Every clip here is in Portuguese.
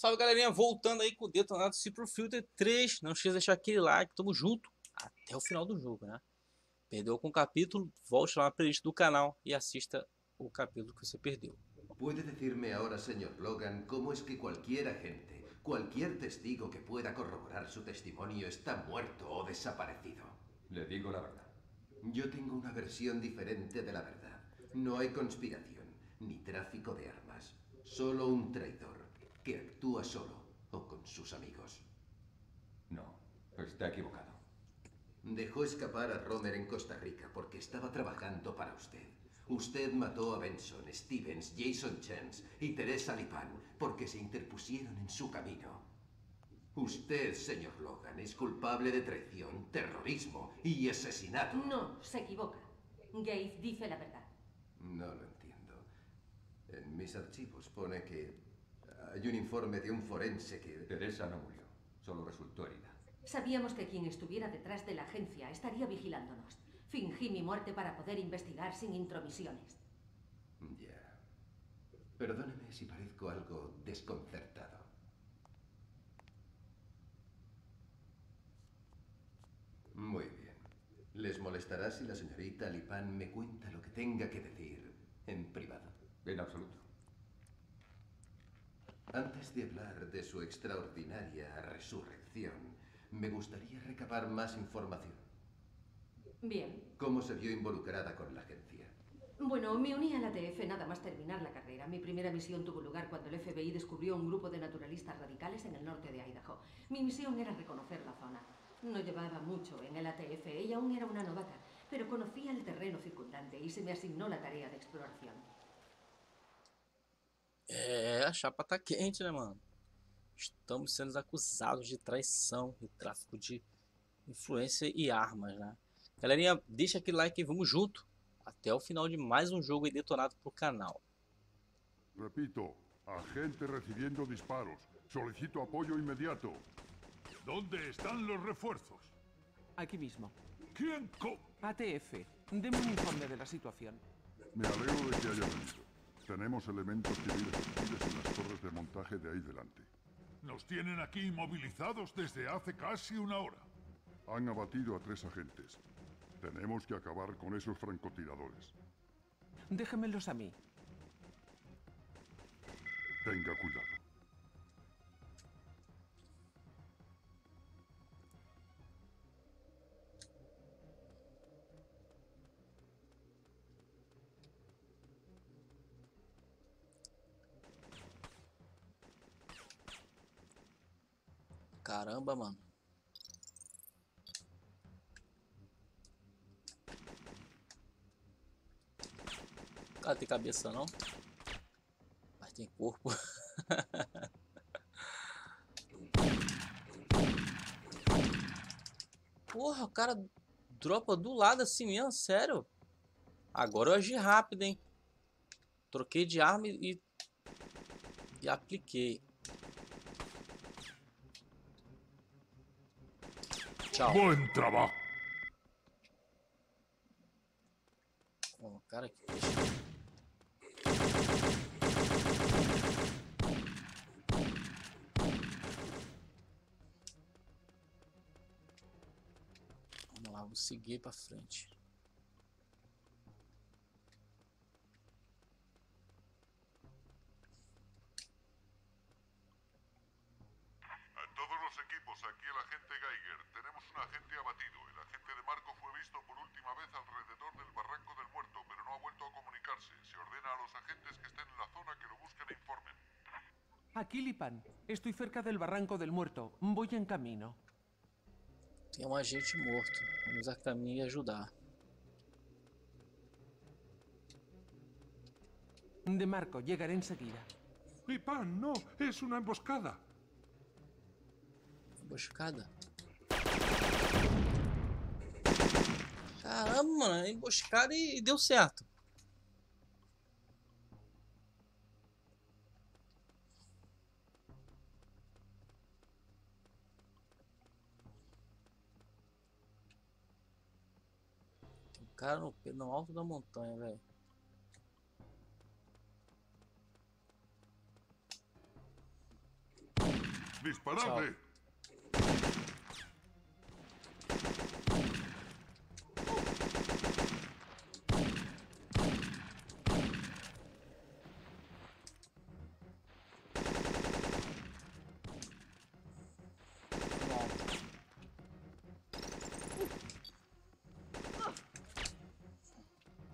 Salve galerinha, voltando aí com o Detonado Cipro Filter 3. Não esqueça de deixar aquele like, tamo junto até o final do jogo, né? Perdeu com o capítulo, volte lá na playlist do canal e assista o capítulo que você perdeu. ¿Puede decirme ahora, señor Logan, cómo es que cualquier agente, cualquier testigo que pueda corroborar su testimonio está muerto o desaparecido? Le digo la verdad. Yo tengo una versión diferente de la verdad. No hay conspiración, ni tráfico de armas. Solo un traidor que actúa solo o con sus amigos. No, está equivocado. Dejó escapar a Romer en Costa Rica porque estaba trabajando para usted. Usted mató a Benson, Stevens, Jason Chance y Teresa Lipan porque se interpusieron en su camino. Usted, señor Logan, es culpable de traición, terrorismo y asesinato. No, se equivoca. Gates dice la verdad. No lo entiendo. En mis archivos pone que hay un informe de un forense que... Teresa no murió, solo resultó herida. Sabíamos que quien estuviera detrás de la agencia estaría vigilándonos. Fingí mi muerte para poder investigar sin intromisiones. Ya. Perdóneme si parezco algo desconcertado. Muy bien. ¿Les molestará si la señorita Lipan me cuenta lo que tenga que decir en privado? En absoluto. Antes de hablar de su extraordinaria resurrección, me gustaría recabar más información. Bien. ¿Cómo se vio involucrada con la agencia? Bueno, me uní a la TF nada más terminar la carrera. Mi primera misión tuvo lugar cuando el FBI descubrió un grupo de naturalistas radicales en el norte de Idaho. Mi misión era reconocer la zona. No llevaba mucho en el ATF y aún era una novata, pero conocía el terreno circundante y se me asignó la tarea de exploración. É, a chapa tá quente, né, mano? Estamos sendo acusados de traição e tráfico de influência e armas, né? Galerinha, deixa aquele like e vamos junto. Até o final de mais um jogo detonado pro canal. Repito, agente recibiendo disparos. Solicito apoyo inmediato. ¿Dónde están los refuerzos? Aquí mismo. ¿Quién co... ATF, deme un informe de la situación. Me alegro de que haya venido. Tenemos elementos civiles en las torres de montaje de ahí delante. Nos tienen aquí inmovilizados desde hace casi una hora. Han abatido a tres agentes. Tenemos que acabar con esos francotiradores. Déjemelos a mí. Tenga cuidado. Caramba, mano. Cara, tem cabeça não? Mas tem corpo. Porra, o cara dropa do lado assim mesmo, sério? Agora eu agi rápido, hein? Troquei de arma e, e apliquei. Tchau. Buen trabajo. Ó, cara aqui. Vamos lá, vou seguir pra frente. A todos los equipos, aquí el agente Geiger. Tenemos un agente abatido. El agente de Marco fue visto por última vez alrededor del Barranco del Muerto, pero no ha vuelto a comunicarse. Se ordena a los agentes que estén en la zona que lo busquen e informen. Aquí, Lipan. Estoy cerca del barranco del muerto. Voy en camino. Tem um agente morto. Vamos a caminho e ajudar. De Marco, llegaré enseguida. Lipan, no, es una emboscada. Emboscada. Caramba, mano. Emboscada e e deu certo. Cara no, no alto da montanha, velho. ¡Disparadle!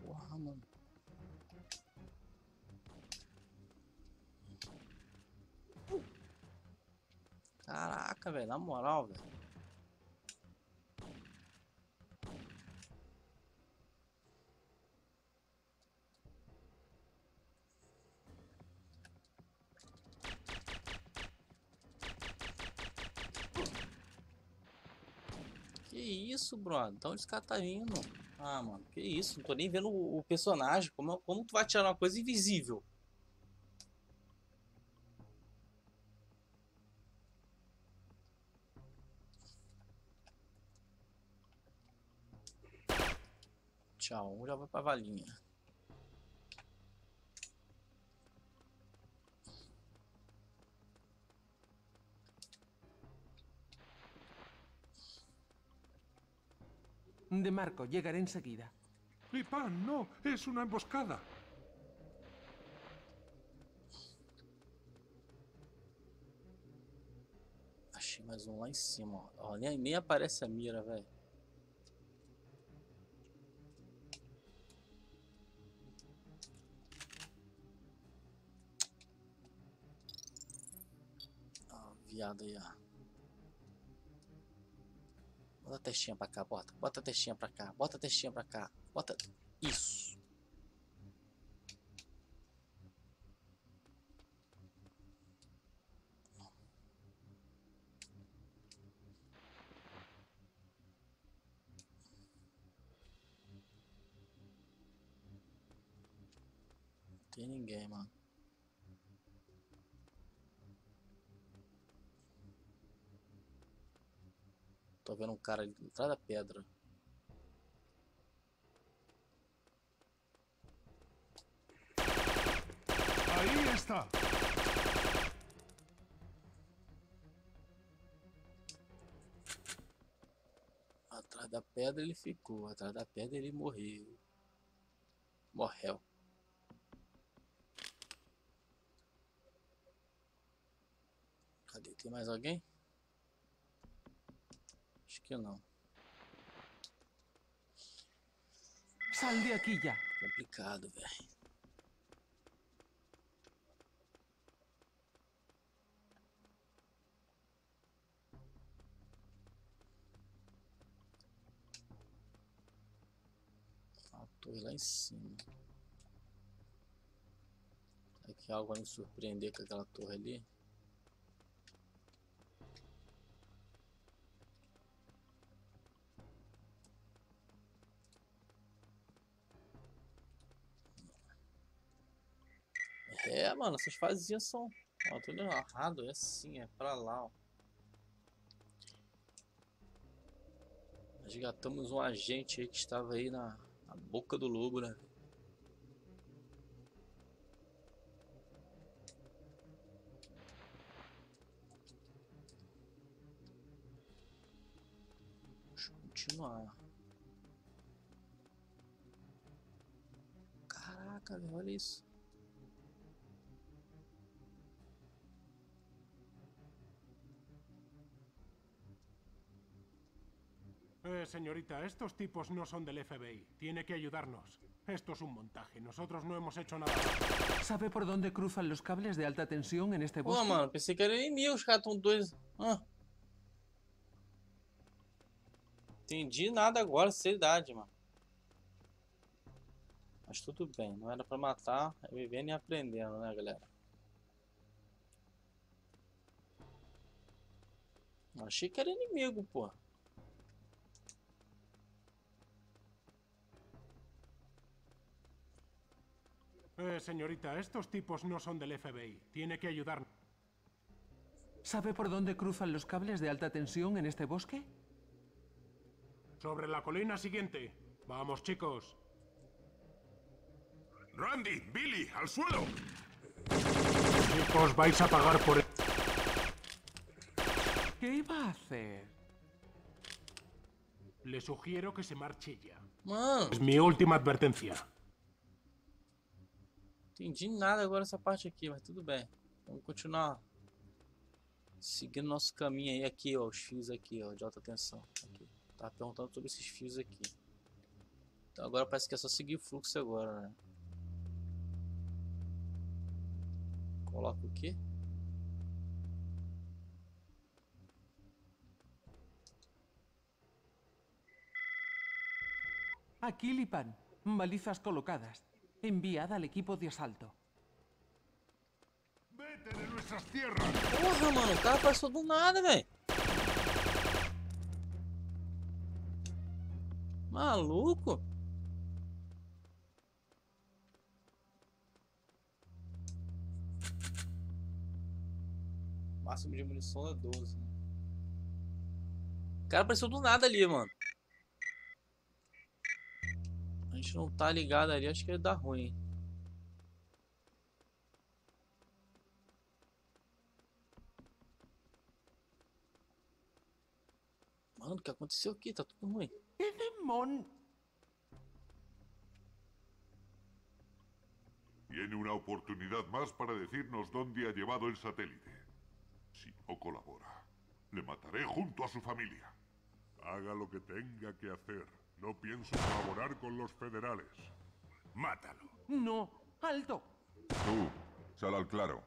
Porra, mano. Caraca, velho, na moral, velho. Que isso, brother? Onde esse cara tá vindo? Ah, mano, que isso? Não tô nem vendo o personagem. Como, como tu vai tirar uma coisa invisível? Tchau, um já vai pra valinha. De Marco, llegaré enseguida. Lipan, no, es una emboscada. Achei mais um lá em cima, ó. Ó, nem, nem aparece a mira, velho. Ó, viado aí, ó. Bota a testinha pra cá, bota. Bota a testinha pra cá. Bota a testinha pra cá. Bota. Isso. Não tem ninguém, mano. Tô vendo um cara ali atrás da pedra. Ahí está. Atrás da pedra ele ficou. Atrás da pedra ele morreu. Morreu. Cadê? Tem mais alguém? Acho que não. Sal de aquí ya. Complicado, velho. A torre lá em cima. Será que algo vai me surpreender com aquela torre ali? É, mano, essas fasezinhas são. Ó, tudo errado, é assim, é pra lá, ó. Resgatamos um agente aí que estava aí na, na boca do lobo, né? Eu continuar. Caraca, olha isso. Eh, señorita, estos tipos no son del FBI. Tiene que ayudarnos. Esto es un montaje. Nosotros no hemos hecho nada. ¿Sabe por dónde cruzan los cables de alta tensión en este bosque? mano, pensei que era inimigo, os caras tão dois. Ah. Entendi nada agora, seriedade, mano. Mas tudo bem, não era pra matar, é vivendo e aprendendo, né, galera? Achei que era inimigo, pô. Eh, señorita, estos tipos no son del FBI. Tiene que ayudarnos. ¿Sabe por dónde cruzan los cables de alta tensión en este bosque? Sobre la colina siguiente. Vamos, chicos. Randy, Billy, al suelo. Chicos, vais a pagar por... el- ¿Qué va a hacer? Le sugiero que se marche ya. Mano, Es mi última advertencia. Entendi nada agora essa parte aqui, mas tudo bem. Vamos continuar seguindo nosso caminho aí. Aqui, ó, os fios aqui, ó, de alta tensão. Aqui. Tava perguntando sobre esses fios aqui. Então agora parece que é só seguir o fluxo agora, né? Coloca o quê? Aquí, Lipan. Balizas colocadas. Enviada al equipo de asalto. ¡Vete de nuestras tierras! Porra, mano, o cara passou do nada, velho. Maluco. Máximo de munição é 12. né? O cara apareceu do nada ali, mano. Gente não tá ligado ali, acho que ia dar ruim. Mano, o que aconteceu aqui? Tá tudo ruim. Tiene una oportunidad más para decirnos dónde ha llevado el satélite. Si no colabora, le mataré junto a su familia. Haga lo que tenga que hacer. No pienso colaborar con los federales. Mátalo. No, alto. Tú, sal al claro.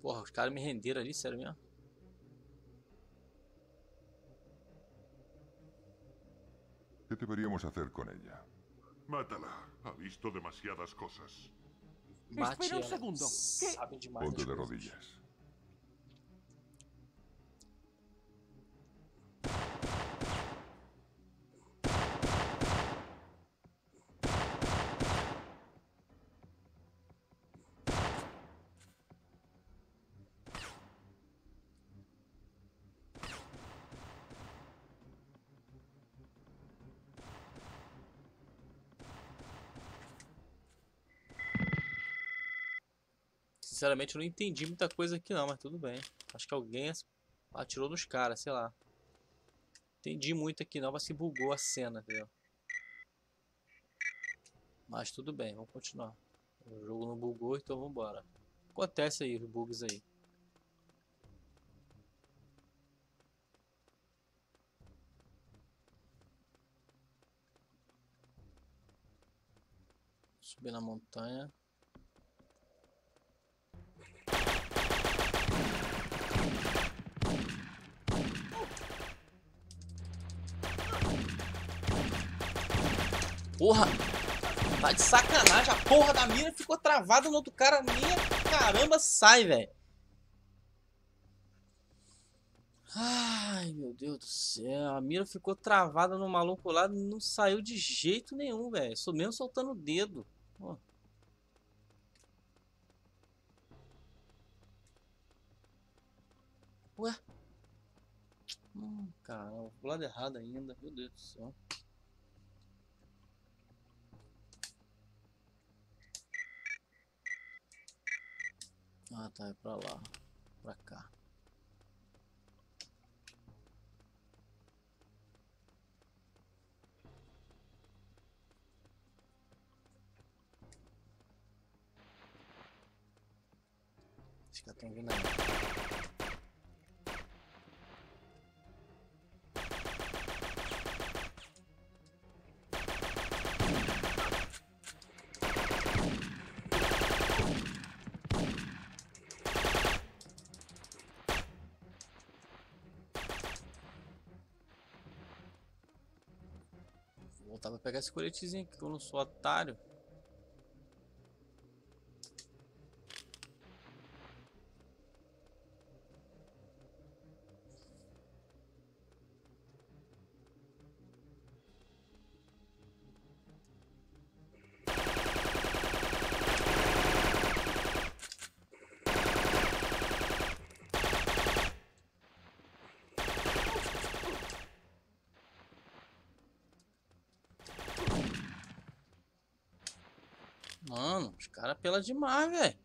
Porra, os caras me renderam ali, sério mesmo? ¿Qué deberíamos hacer con ella? Mátala. Ha visto demasiadas cosas. Espera un segundo. ¿Qué? Ponte de coisas. rodillas. Sinceramente, eu não entendi muita coisa aqui não, mas tudo bem. Acho que alguém atirou nos caras, sei lá. Entendi muito aqui não, mas se bugou a cena, entendeu? Mas tudo bem, vamos continuar. O jogo não bugou, então vamos embora. Acontece aí, os bugs aí. Subir na montanha. Porra! Tá de sacanagem, a porra da mira ficou travada no outro cara. Minha caramba, sai, velho. Ai, meu Deus do céu. A mira ficou travada no maluco lá, não saiu de jeito nenhum, velho. Só mesmo soltando o dedo. Ó. Ué? Hum, caramba, pro lado errado ainda. Meu Deus do céu. Ah, tá, é pra lá. Pra cá. Os caras estão vindo aí. Pegar esse coletezinho aqui, que eu não sou otário. Mano, os caras pela demais, velho.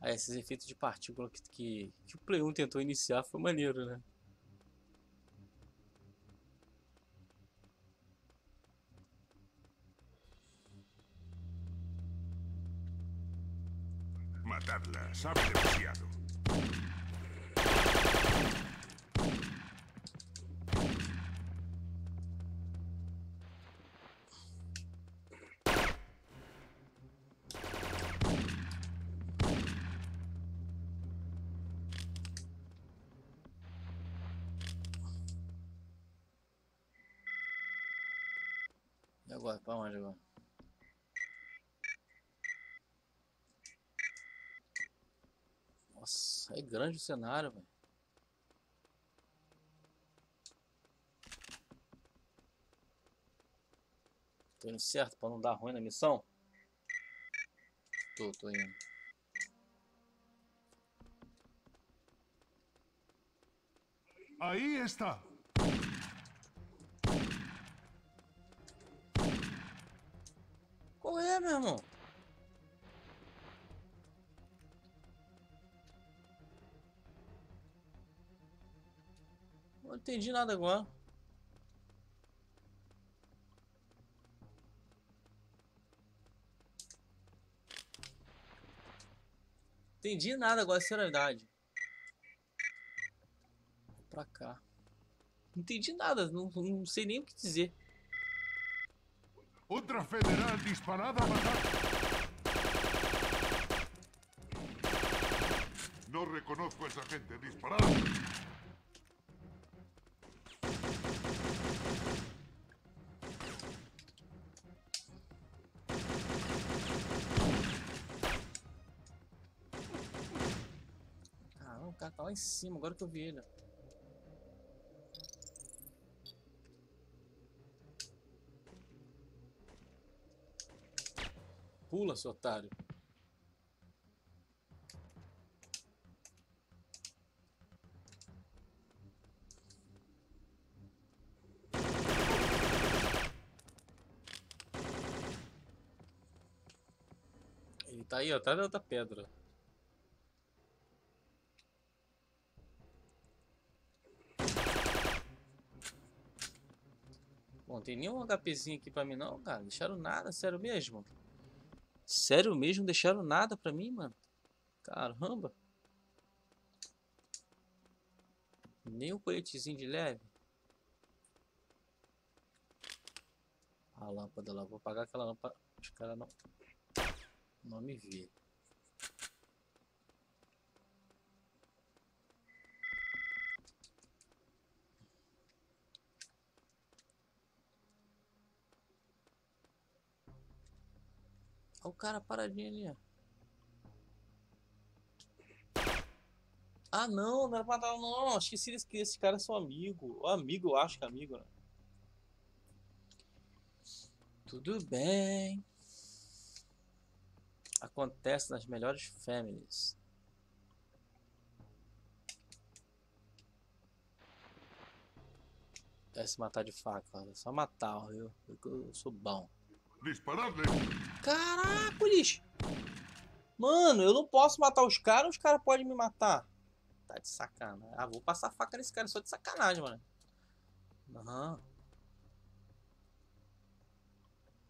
Ah, esses efeitos de partícula que, que, que o Play 1 tentou iniciar foi maneiro, né? Matadla, sabe demasiado. E agora? Pra onde agora? Nossa, é grande o cenário, velho. Tô indo certo pra não dar ruim na missão? Tô, tô indo. Ahí está. Meu irmão? Não entendi nada agora. Entendi nada agora, sinceridade. Pra cá. Não entendi nada, não, não sei nem o que dizer. Otra federal disparada matar. No reconozco a esa gente. Disparada. Caramba, o cara tá lá em cima, agora que eu vi ele. Pula, seu otário. Ele tá aí, ó, atrás da pedra. Bom, tem nenhum HPzinho aqui pra mim não, cara. Deixaram nada, sério mesmo. Sério mesmo, deixaram nada pra mim, mano. Caramba. Nem um coletezinho de leve. A lâmpada lá, vou apagar aquela lâmpada. Os caras não, não me vê. Olha o cara paradinho ali, ó. Ah, não, não era pra matar, não. Esqueci desse, que esse cara é seu amigo. Ou amigo, eu acho que é amigo, né? Tudo bem. Acontece nas melhores families. É se matar de faca, é só matar, viu? Eu, eu sou bom. Lixo. Mano, eu não posso matar os caras, os caras podem me matar. Tá de sacanagem. Ah, vou passar faca nesse cara só de sacanagem, mano. Não.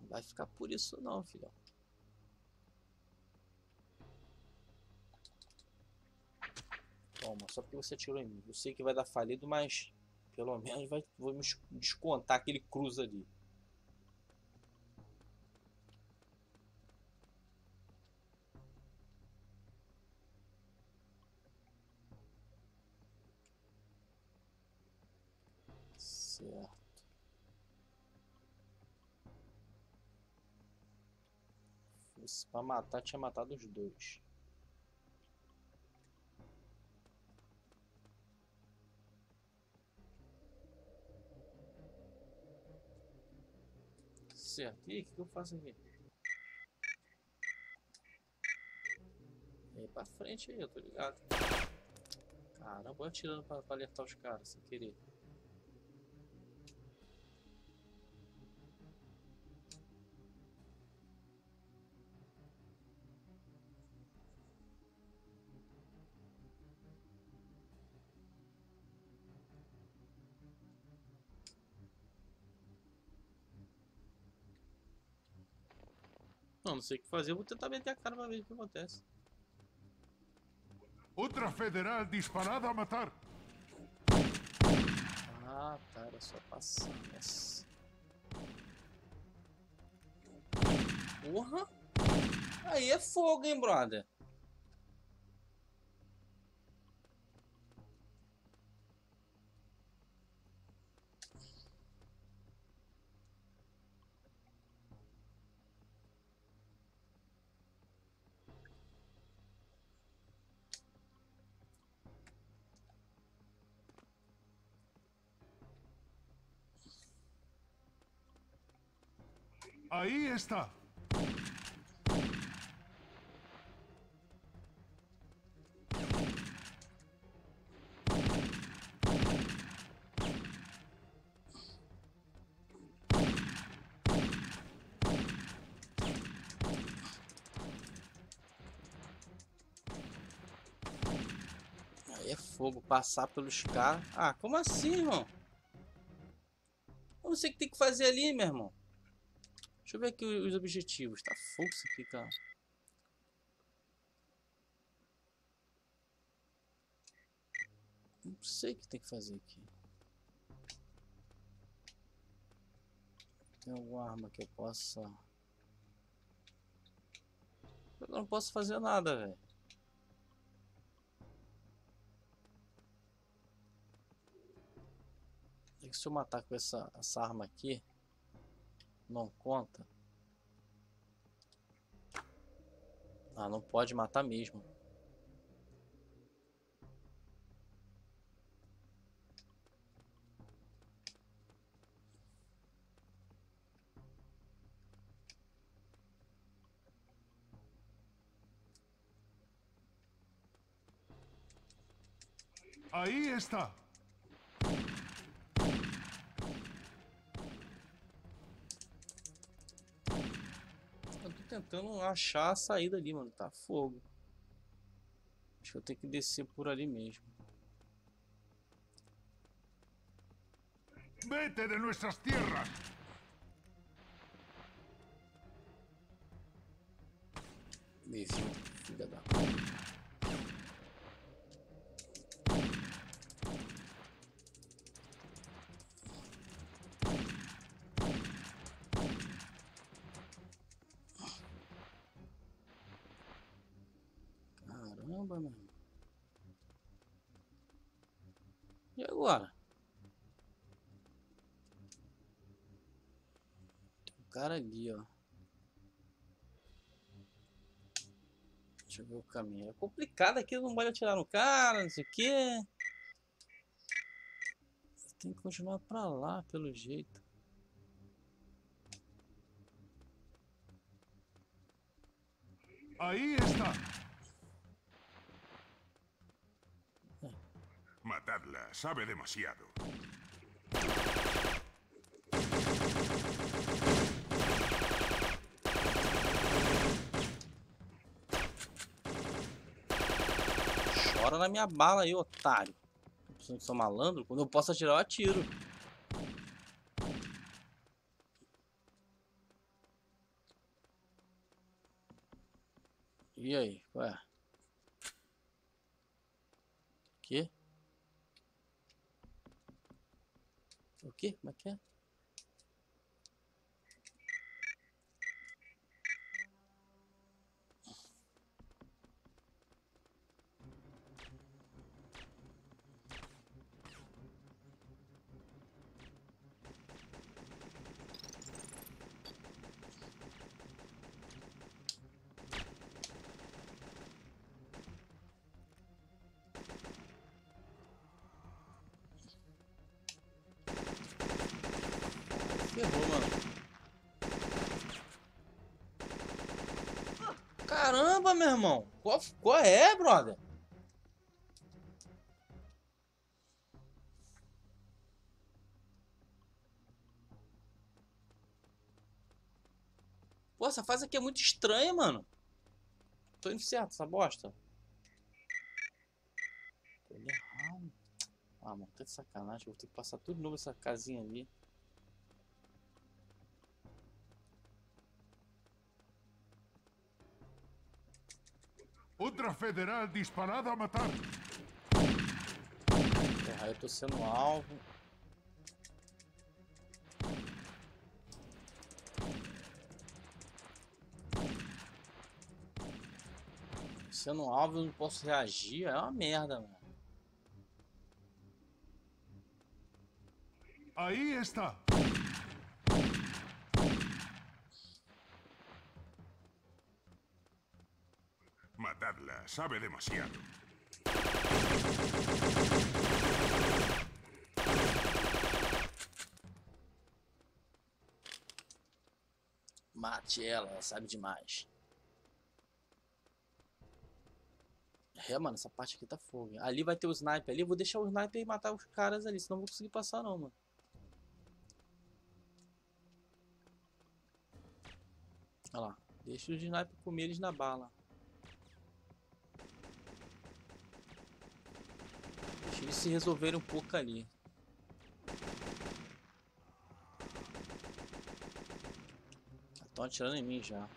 Não vai ficar por isso não, filho. Toma, só porque você atirou em mim. Eu sei que vai dar falido, mas pelo menos vai, descontar aquele cruz ali. Certo. Fosse pra matar, tinha matado os dois. Certo. E aí, o que, eu faço aqui? E pra frente aí, eu tô ligado. Caramba, eu atirando pra, pra alertar os caras sem querer. Não, não sei o que fazer. Eu vou tentar meter a cara pra ver o que acontece. Otra federal disparada a matar. Ah, tá, era só passar nessa. Porra! Aí é fogo, hein, brother? Ahí está. Aí é fogo, passar pelos caras. Ah, como assim, irmão? Eu não sei o que tem que fazer ali, meu irmão. Deixa eu ver aqui os objetivos. Tá isso aqui, cara. Não sei o que tem que fazer aqui. Tem alguma arma que eu possa... Eu não posso fazer nada, velho. É que se eu matar com essa, essa arma aqui, não conta. Ah, não pode matar mesmo. Ahí está. Eu tô tentando achar a saída ali, mano. Tá fogo. Acho que eu tenho que descer por ali mesmo. Vete de nuestras tierras. Me viu, filha da. Caramba, mano. E agora? Tem um cara ali, ó. Deixa eu ver o caminho. É complicado aqui, não pode atirar no cara, não sei o quê. Tem que continuar pra lá, pelo jeito. Ahí está. Matadla, sabe demasiado. Chora na minha bala aí, otário. Eu sou malandro, quando eu posso atirar, eu atiro. E aí, qual é? Que? O que? Como é que é? Ferrou, mano. Meu irmão. Qual, qual é, brother? Pô, essa fase aqui é muito estranha, mano. Tô indo certo, essa bosta. Tô errado. Ah, mano, tá de sacanagem. Vou ter que passar tudo de novo essa casinha ali. Otra federal disparada a matar. Porra, eu tô sendo alvo. Sendo alvo, eu não posso reagir. É uma merda, mano. Ahí está. Matadla, sabe demasiado. Mate ela, sabe demais. É, mano, essa parte aqui tá fogo. Ali vai ter o sniper ali. Eu vou deixar o sniper e matar os caras ali, senão eu vou conseguir passar não, mano. Olha lá. Deixa os sniper comer eles na bala. Se resolverem um pouco ali. Estão atirando em mim já.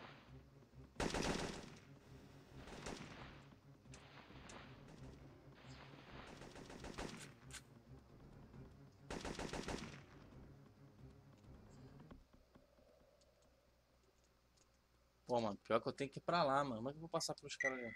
Pô, mano, pior que eu tenho que ir pra lá, mano. Como é que eu vou passar pelos caras ali?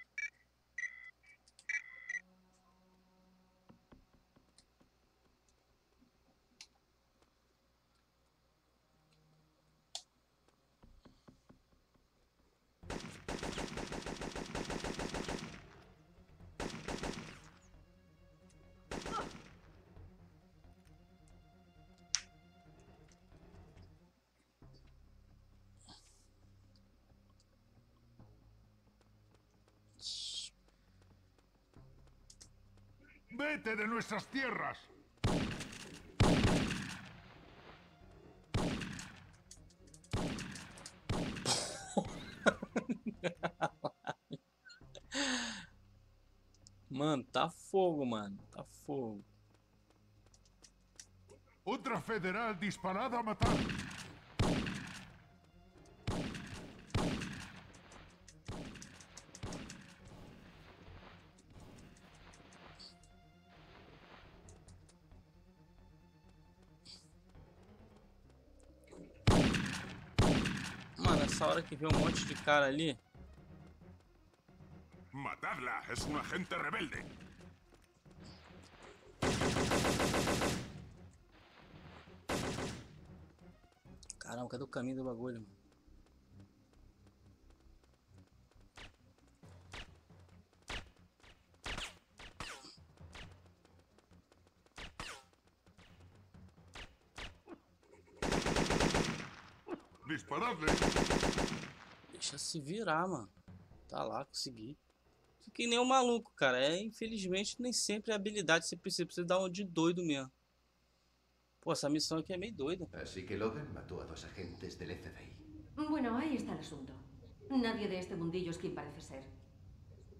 Vete de nuestras tierras. Mano, tá fogo, mano. Tá fogo. Otra federal disparada a matar. Hora que vê um monte de cara ali. Matadla, es un agente rebelde. Caramba, cadê o caminho do bagulho, mano? Disparadle. Deixa se virar, mano. Tá lá, consegui. Fiquei nem um maluco, cara. É, infelizmente, nem sempre a habilidade você precisa, precisa dar um de doido mesmo. Pô, essa missão aqui é meio doida. Así que Logan mató a dos agentes del FBI. Bueno, ahí está el asunto. Nadie de este mundillo es quien parece ser.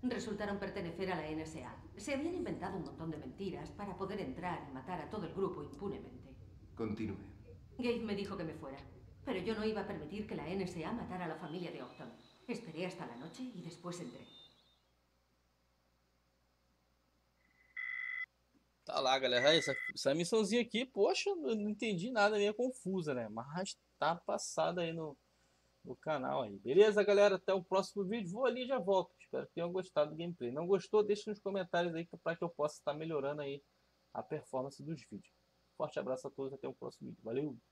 Resultaron pertenecer a la NSA. Se habían inventado un montón de mentiras para poder entrar y matar a todo el grupo impunemente. Continúe. Gabe me dijo que me fuera, pero yo no iba a permitir que la NSA matara a la familia de Octon. Esperé hasta la noche y después entré. Tá lá, galera. Essa, essa missãozinha aqui, poxa, eu não entendi nada, meio confusa, né? Mas tá passada aí no, no canal aí. Beleza, galera? Até o próximo vídeo. Vou ali e já volto. Espero que tenham gostado do gameplay. Não gostou? Deixa nos comentários aí para que eu possa estar melhorando aí a performance dos vídeos. Forte abraço a todos. Até o próximo vídeo. Valeu!